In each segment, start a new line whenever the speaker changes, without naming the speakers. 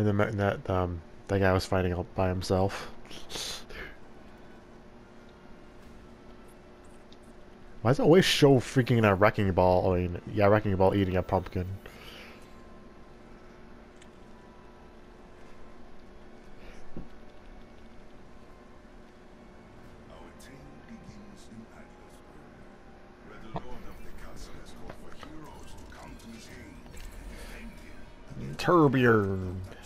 And then that um that guy was fighting all by himself. Why does it always show freaking a wrecking ball? I mean, yeah, wrecking ball eating a pumpkin.
Our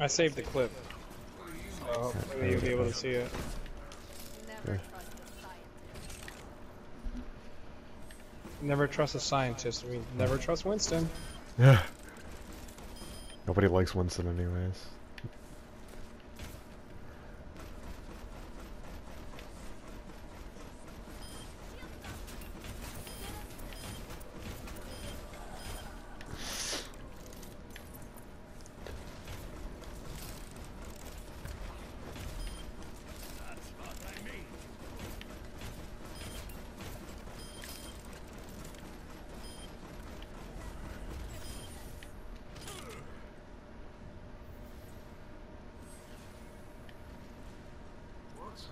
I saved the clip. So hopefully you'll be able to see it.
Never trust a scientist.
Never trust a scientist. We never trust Winston.
Yeah. Nobody likes Winston anyways.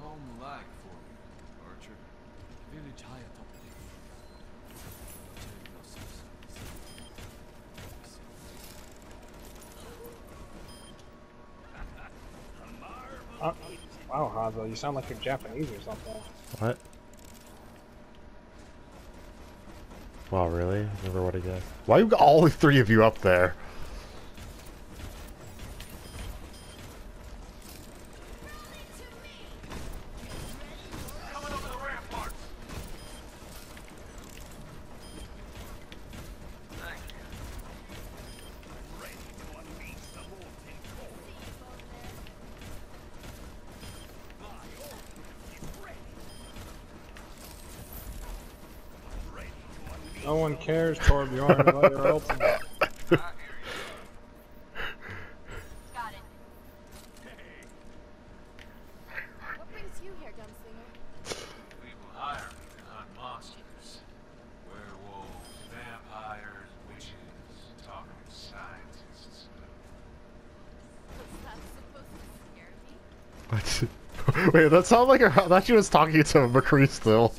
Home like for you, Archer?
Village high atop the
Uh, wow, Hanzo, you sound like you're Japanese or something.
What? Wow, really? Never would have guessed. Why you got all three of you up there?
scientists.
Was that supposed to scare me?
What? Wait, that sounded like her. I thought she was talking to McCree still.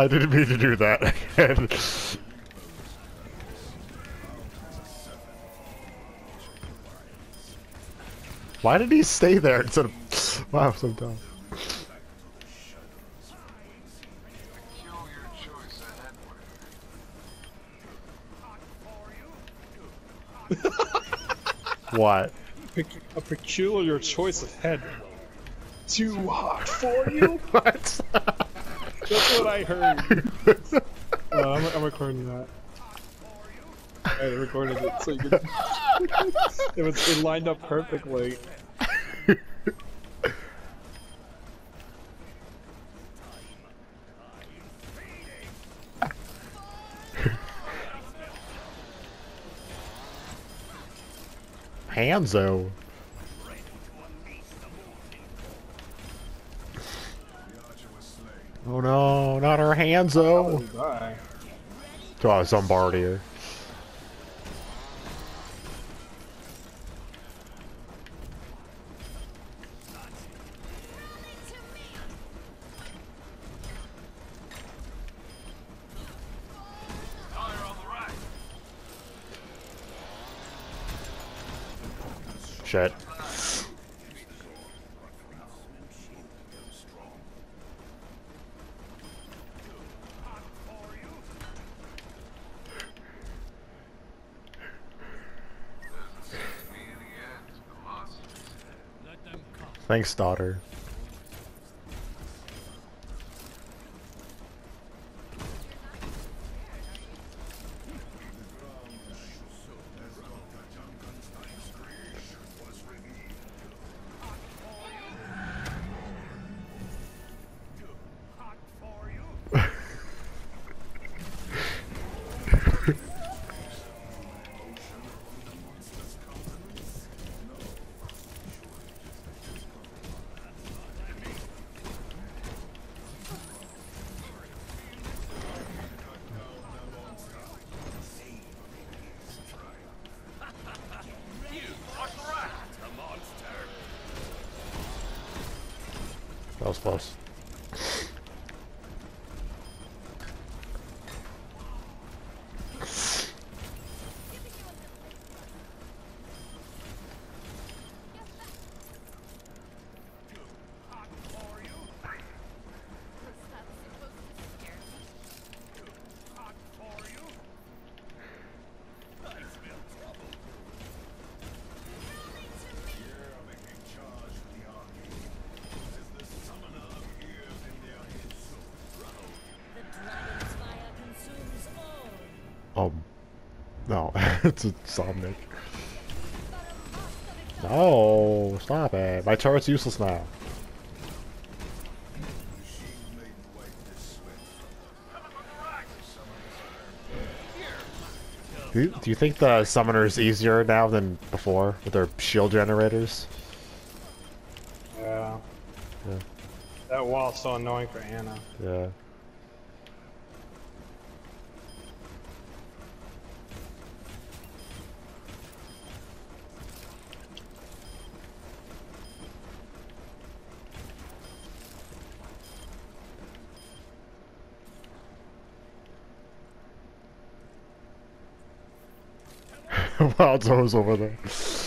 I didn't mean to do that. again. Why did he stay there instead of? Wow, so dumb.
Peculiar choice of headwear.
What?
A peculiar choice of head. Too hot for you?
What?
That's what I heard. Uh, I'm, I'm recording that. I recorded it so you could. it, was, it lined up perfectly.
Hanzo. Oh no, not our Hanzo.
Bye.
Oh, Zombardier.
On the right.
Shit. Thanks, daughter. That was close. Um, no, it's a Zomnic. No, stop it. My turret's useless now.
Machine made wipe this sweat from
Do you, do you think the summoner is easier now than before with their shield generators?
Yeah.
Yeah.
That wall's so annoying for Ana.
Yeah.
All to the castle.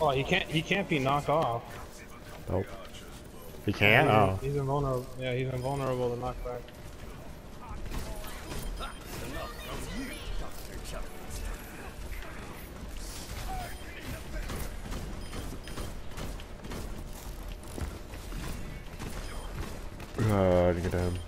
Oh, he can't. He can't be knocked off.
Nope. He can? Oh.
He's invulnerable. Yeah, he's invulnerable to knockback.
Uh, to get him.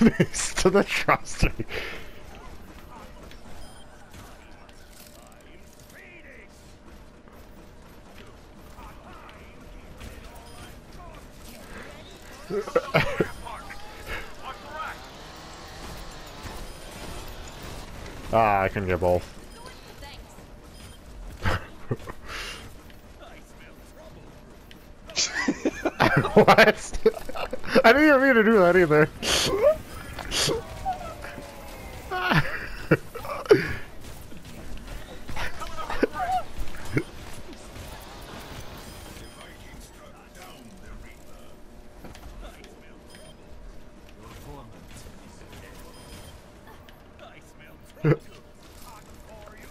It's to the trusty. ah, I can get both. What? I didn't even mean to do that either.
I smell trouble. Hot for you.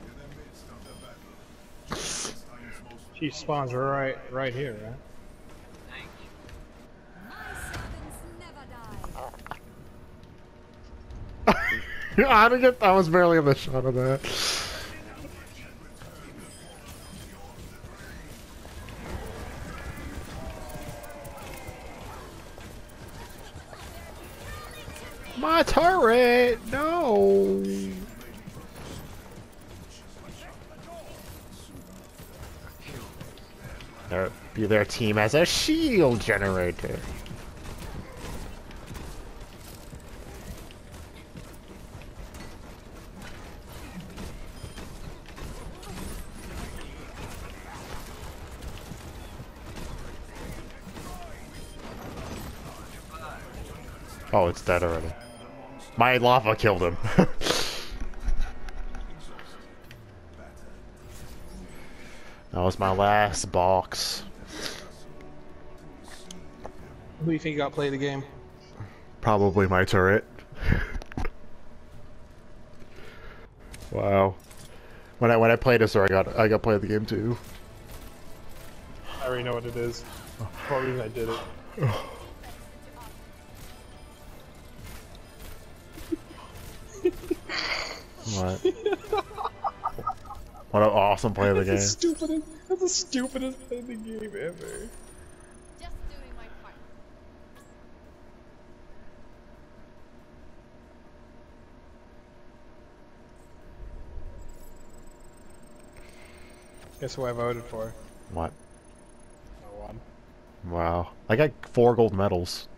In the midst of the battle, Junkenstein's most
She spawns right, right here, right?
I didn't get. I was barely in the shot of that. Their, their team has a shield generator. Oh, it's dead already. My lava killed him. was my last box.
Who do you think got play the game?
Probably my turret. wow. When I when I played this, or I got I got played the game too.
I already know what it is. What reason I did it.
What? What an awesome play of the
That's the
game.
stupidest. That's the stupidest play in the game ever.
Just doing my part.
Guess who I voted for?
What?
No one.
Wow. I got four gold medals.